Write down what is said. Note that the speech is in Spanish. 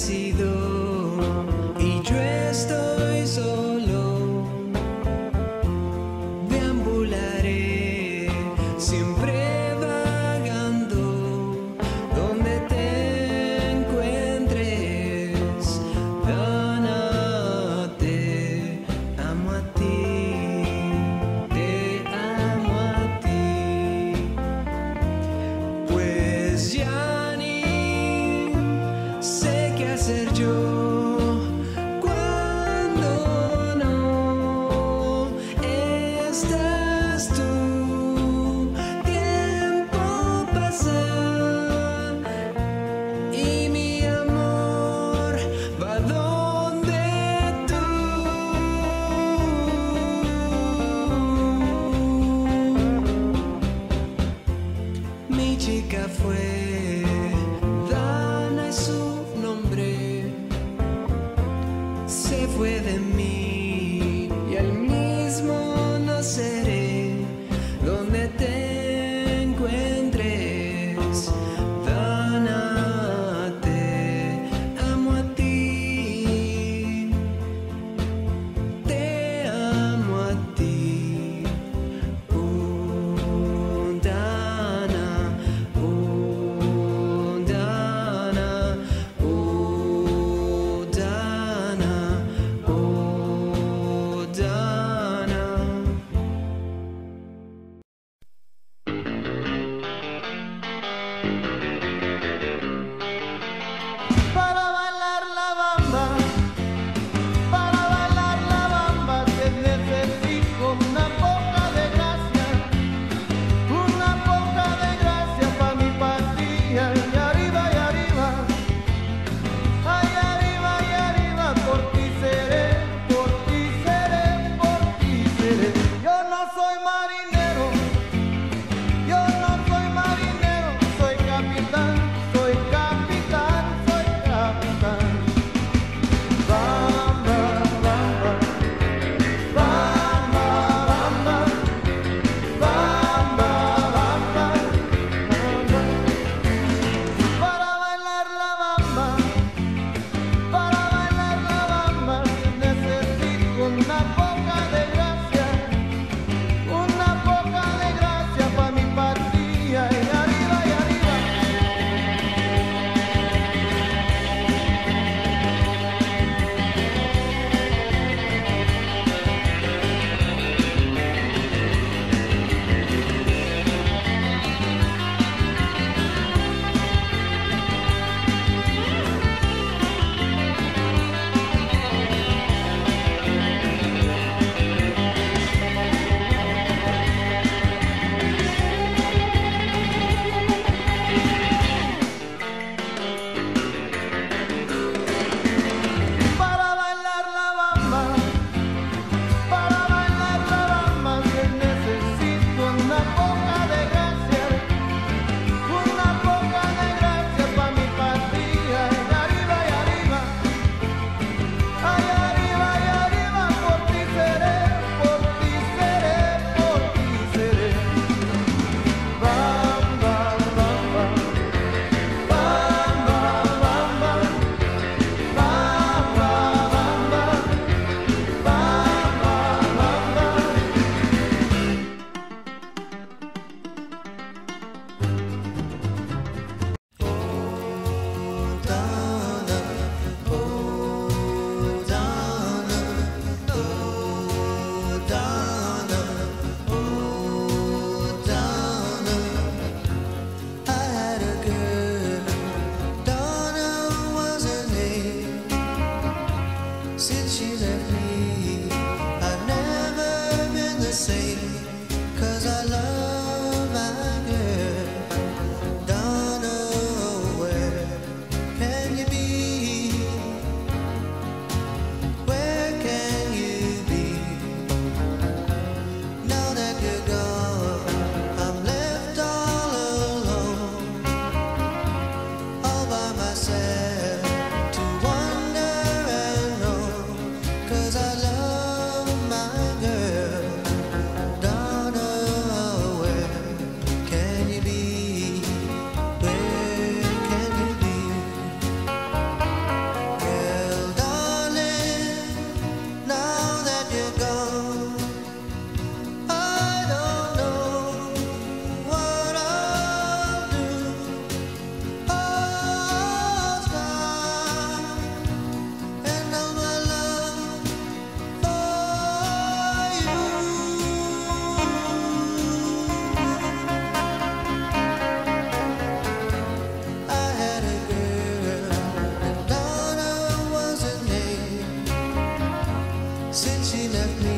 Y yo estoy solo. Deambularé siempre since she left me.